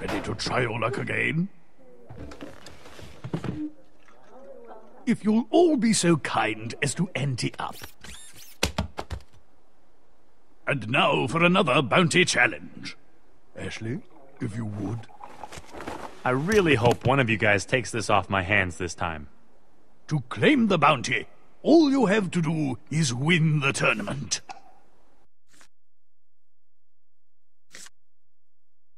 Ready to try your luck again? If you'll all be so kind as to ante up. And now for another bounty challenge. Ashley, if you would. I really hope one of you guys takes this off my hands this time. To claim the bounty, all you have to do is win the tournament.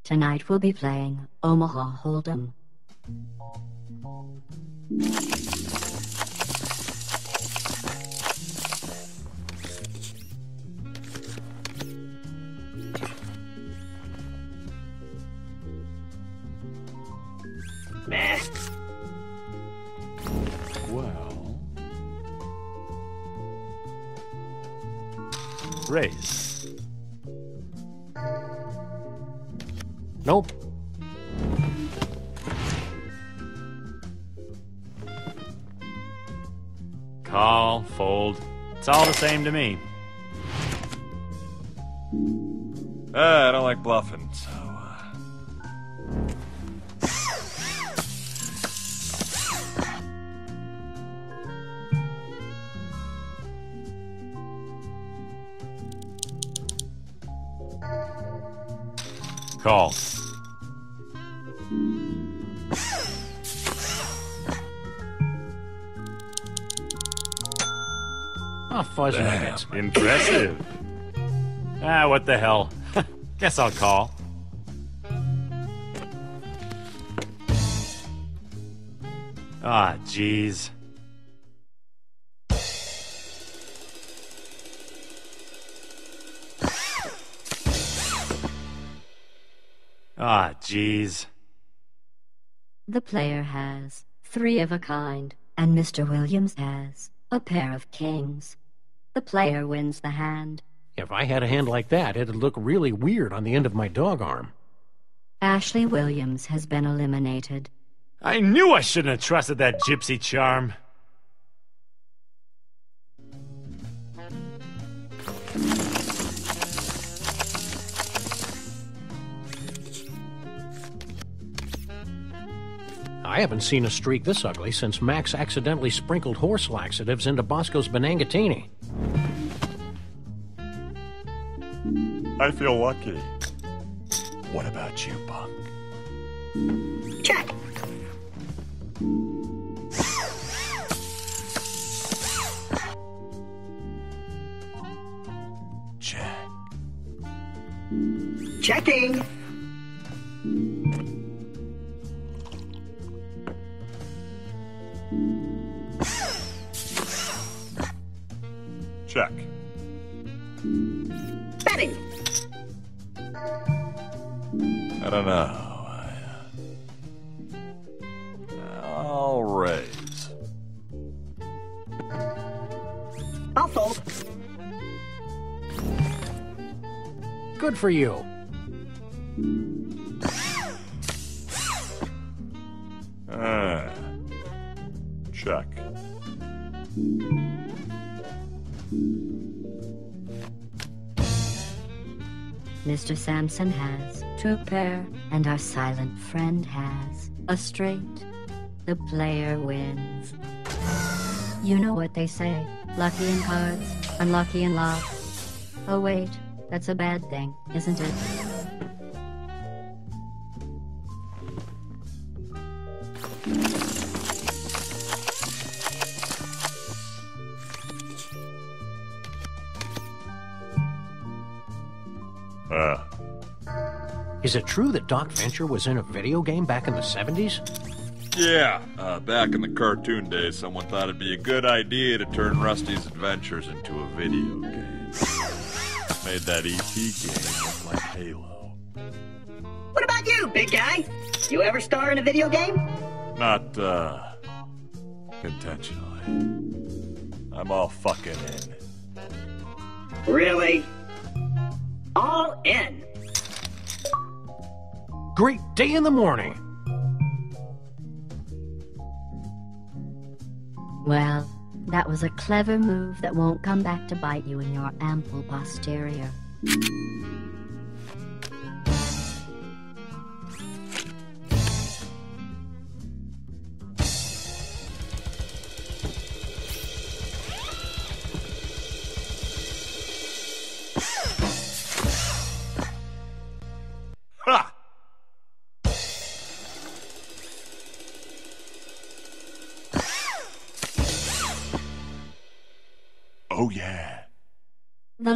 Tonight we'll be playing Omaha Hold'em. Well. Raise. Same to me. Uh, I don't like bluffing, so. Uh... Call. Oh, fuzzy nuggets. Impressive. ah, what the hell. Guess I'll call. Ah, jeez. Ah, jeez. The player has three of a kind, and Mr. Williams has a pair of kings. The player wins the hand. If I had a hand like that, it'd look really weird on the end of my dog arm. Ashley Williams has been eliminated. I knew I shouldn't have trusted that gypsy charm. I haven't seen a streak this ugly since Max accidentally sprinkled horse laxatives into Bosco's Benangatini. I feel lucky. What about you, Punk? Check. Check. Checking. Don't know. I, I'll raise. I'll fold. Good for you. Uh, check. Mr. Samson has two pair, and our silent friend has a straight. The player wins. You know what they say lucky in cards, unlucky in love. Oh, wait, that's a bad thing, isn't it? Is it true that Doc Venture was in a video game back in the 70s? yeah, uh, back in the cartoon days, someone thought it'd be a good idea to turn Rusty's Adventures into a video game. Made that ET game look like Halo. What about you, big guy? You ever star in a video game? Not, uh, intentionally. I'm all fucking in. Really? All in. Great day in the morning. Well, that was a clever move that won't come back to bite you in your ample posterior.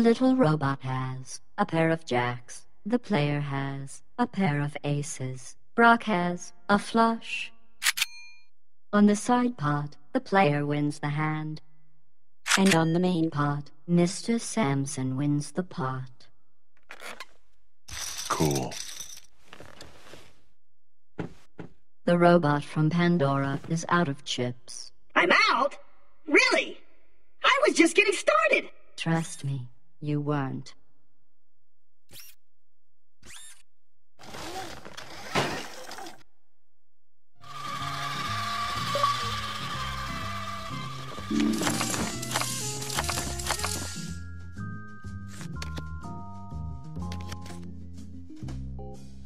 Little robot has a pair of jacks. The player has a pair of aces. Brock has a flush. On the side pot, the player wins the hand. And on the main pot, Mr. Samson wins the pot. Cool. The robot from Pandora is out of chips. I'm out? Really? I was just getting started. Trust me, you weren't.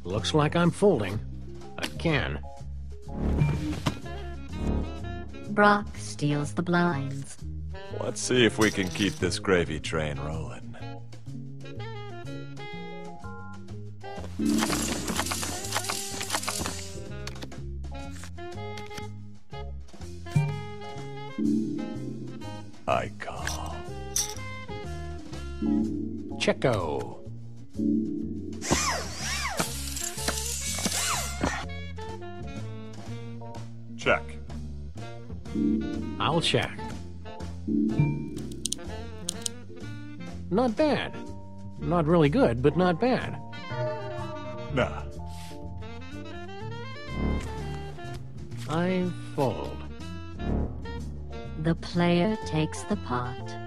Looks like I'm folding. Again. Brock steals the blinds. Let's see if we can keep this gravy train rolling. Checo. Check. I'll check. Not bad. Not really good, but not bad. Nah. I fold. The player takes the pot.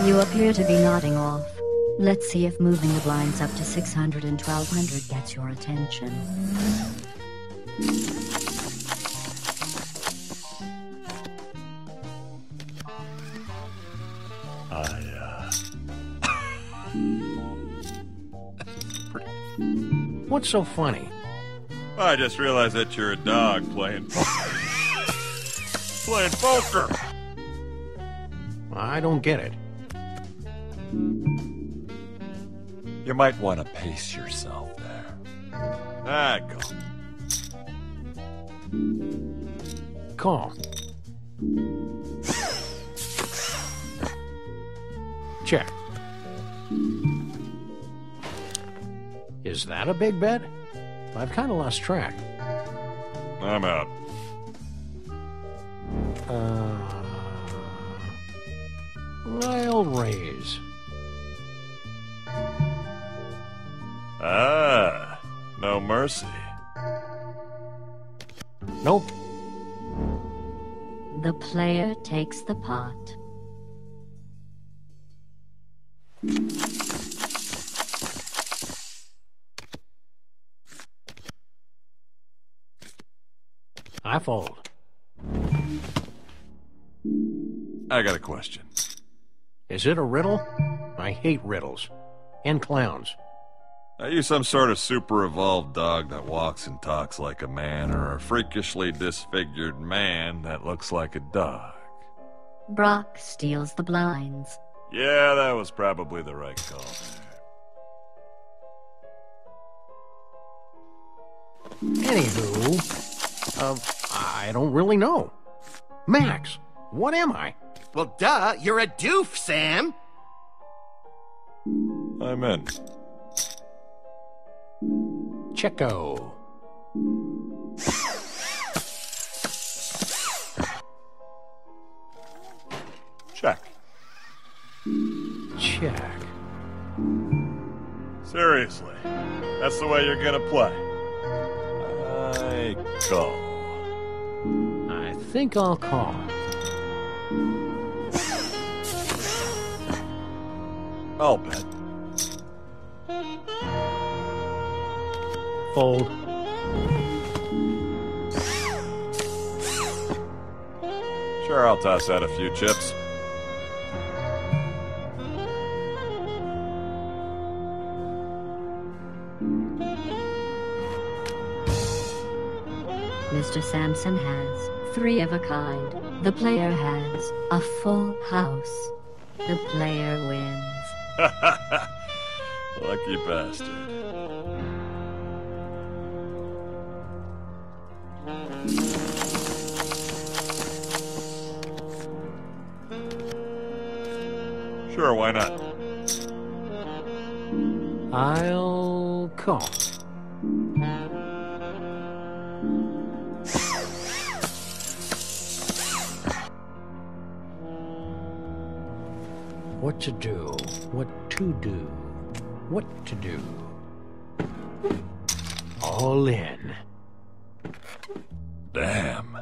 You appear to be nodding off. Let's see if moving the blinds up to 600 and 1200 gets your attention. I, What's so funny? uh. I just realized that you're a dog playing. playing poker! I don't get it. You might want to pace yourself there. Ah, go. Call. Check. Is that a big bet? I've kind of lost track. I'm out. Uh, I'll raise. Ah, no mercy. Nope. The player takes the pot. I fold. I got a question. Is it a riddle? I hate riddles. And clowns. Are you some sort of super evolved dog that walks and talks like a man, or a freakishly disfigured man that looks like a dog? Brock steals the blinds. Yeah, that was probably the right call there. Anywho, uh, I don't really know. Max, what am I? Well, duh, you're a doof, Sam. I'm in. Checo. Check. Check. Seriously, that's the way you're gonna play. I call. I think I'll call. I'll bet. Fold. Sure, I'll toss out a few chips. Mr. Samson has three of a kind. The player has a full house. The player wins. Lucky bastard. Sure, why not? I'll call. What to do? What to do? What to do? All in. Damn.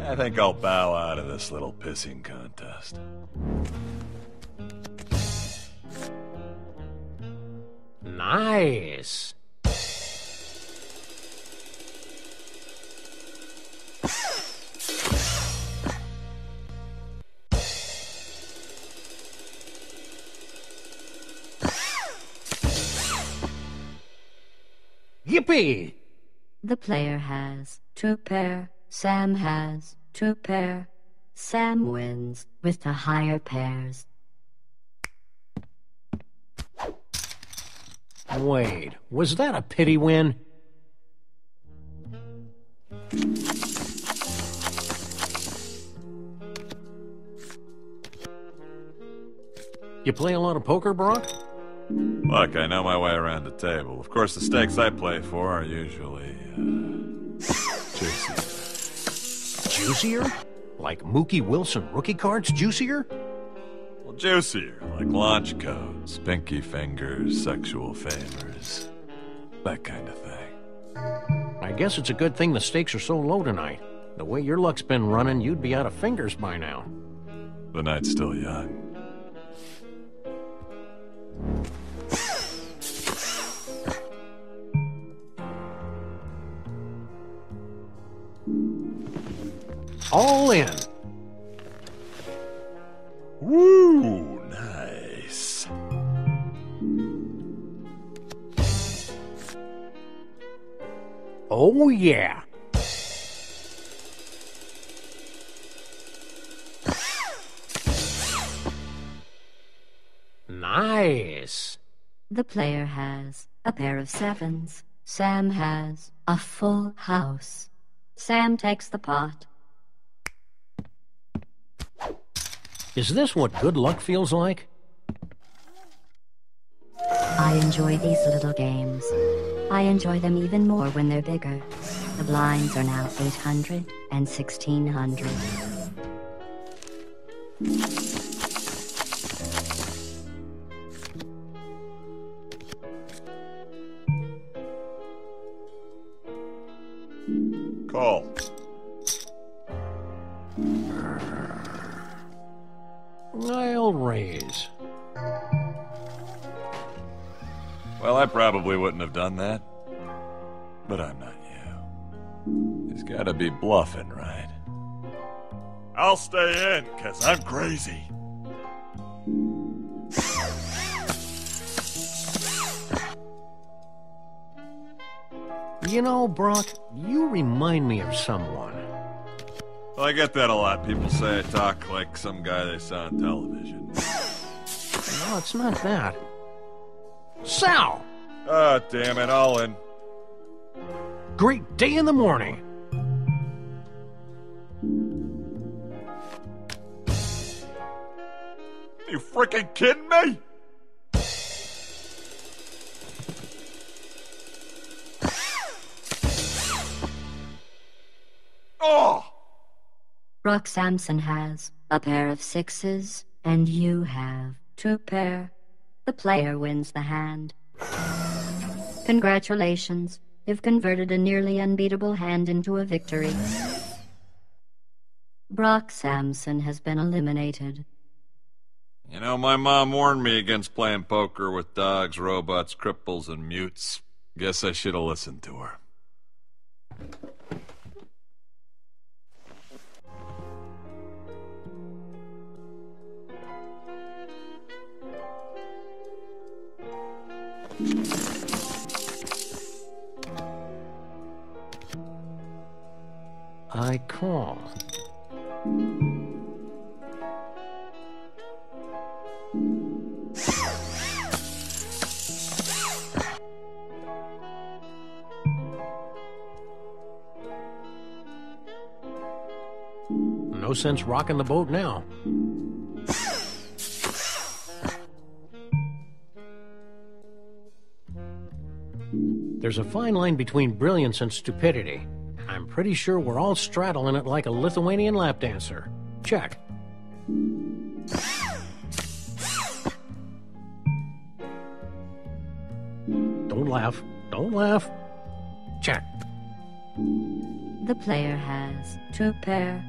I think I'll bow out of this little pissing contest. Nice. Yippee! The player has two pair, Sam has two pair. Sam wins with the higher pairs. Wait, was that a pity win? You play a lot of poker, Brock? Look, I know my way around the table. Of course, the stakes I play for are usually uh, juicy. Juicier? Like Mookie Wilson rookie cards juicier? Well, juicier, like launch codes, pinky fingers, sexual favors, that kind of thing. I guess it's a good thing the stakes are so low tonight. The way your luck's been running, you'd be out of fingers by now. The night's still young. All in. Woo, nice. Oh, yeah. Nice. The player has a pair of sevens. Sam has a full house. Sam takes the pot. Is this what good luck feels like? I enjoy these little games. I enjoy them even more when they're bigger. The blinds are now 800 and 1600. Probably wouldn't have done that. But I'm not you. He's gotta be bluffing, right? I'll stay in, cause I'm crazy. You know, Brock, you remind me of someone. Well, I get that a lot. People say I talk like some guy they saw on television. No, it's not that. Sal! Ah, damn it, all in. Great day in the morning. You freaking kidding me? Oh! Brock Samson has a pair of sixes, and you have two pair. The player wins the hand. Congratulations, you've converted a nearly unbeatable hand into a victory. Brock Samson has been eliminated. You know, my mom warned me against playing poker with dogs, robots, cripples, and mutes. Guess I should have listened to her. I call. No sense rocking the boat now. There's a fine line between brilliance and stupidity. Pretty sure we're all straddling it like a Lithuanian lap dancer. Check. Don't laugh. Don't laugh. Check. The player has two pair.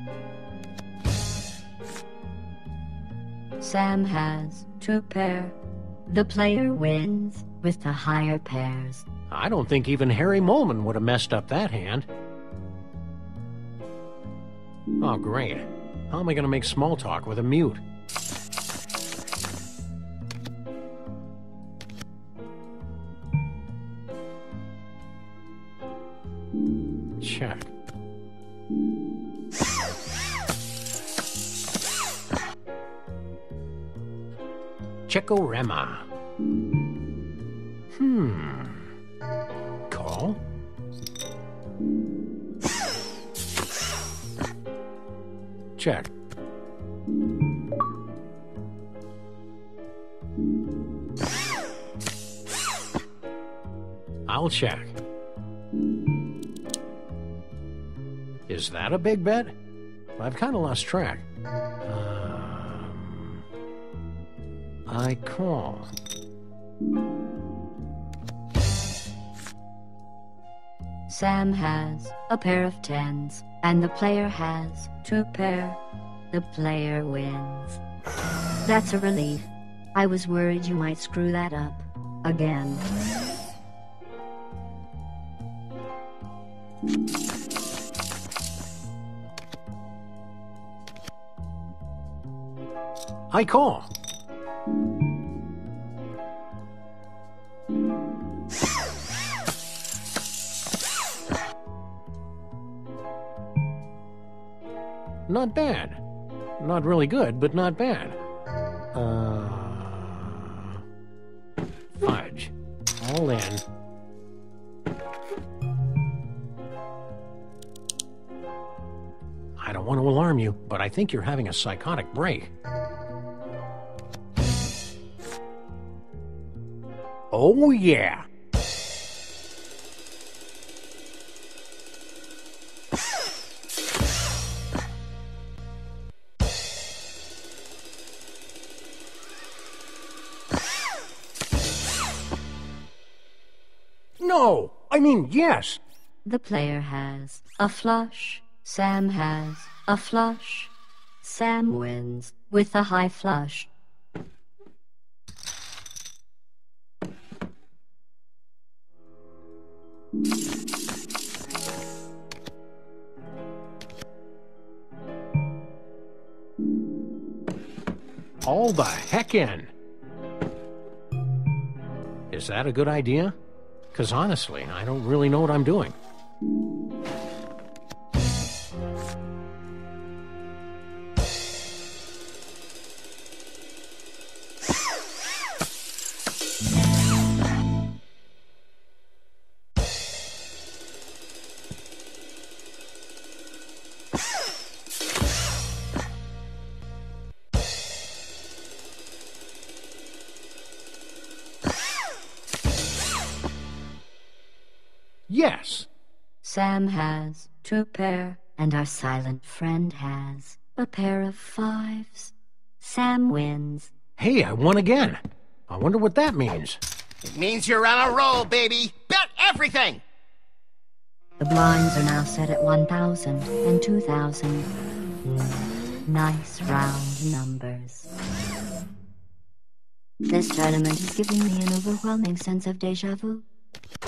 Sam has two pair. The player wins with the higher pairs. I don't think even Harry Moleman would have messed up that hand. Oh, great. How am I going to make small talk with a mute? Check. Chekorama. Hmm. Call? Check. I'll check. Is that a big bet? I've kind of lost track. Um, I call. Sam has a pair of tens, and the player has two pair. The player wins. That's a relief. I was worried you might screw that up. Again. I call. Not bad. Not really good, but not bad. Uh, fudge. All in. I don't want to alarm you, but I think you're having a psychotic break. Oh, yeah. I mean, yes. The player has a flush. Sam has a flush. Sam wins with a high flush. All the heck in. Is that a good idea? Because honestly, I don't really know what I'm doing. Yes. Sam has two pair, and our silent friend has a pair of fives. Sam wins. Hey, I won again. I wonder what that means. It means you're on a roll, baby. Bet everything. The blinds are now set at 1,000 and 2,000. Mm, nice round numbers. This tournament is giving me an overwhelming sense of deja vu.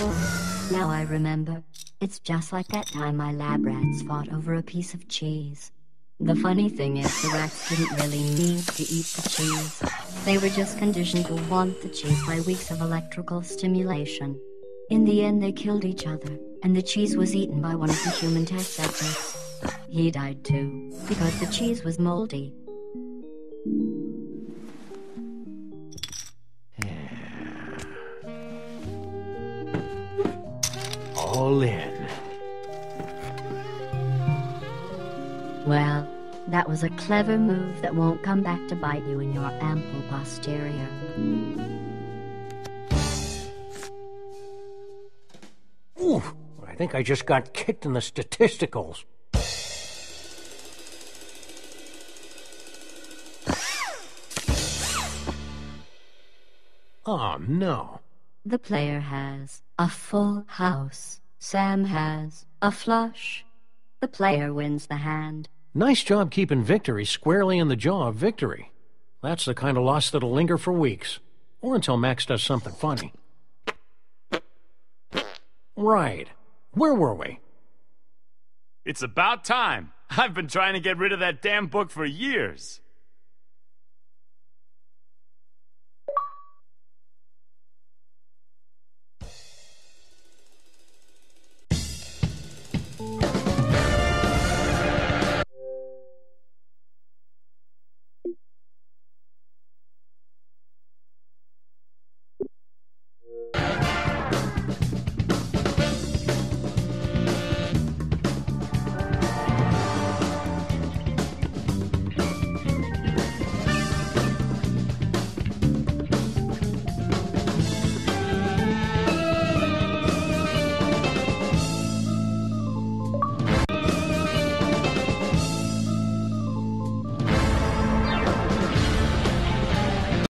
Oh, now I remember. It's just like that time my lab rats fought over a piece of cheese. The funny thing is, the rats didn't really need to eat the cheese. They were just conditioned to want the cheese by weeks of electrical stimulation. In the end, they killed each other, and the cheese was eaten by one of the human test subjects. He died too, because the cheese was moldy. All in. Well, that was a clever move that won't come back to bite you in your ample posterior. Ooh, I think I just got kicked in the statisticals. Oh, no. The player has a full house. Sam has a flush. The player wins the hand. Nice job keeping victory squarely in the jaw of victory. That's the kind of loss that'll linger for weeks. Or until Max does something funny. Right. Where were we? It's about time. I've been trying to get rid of that damn book for years.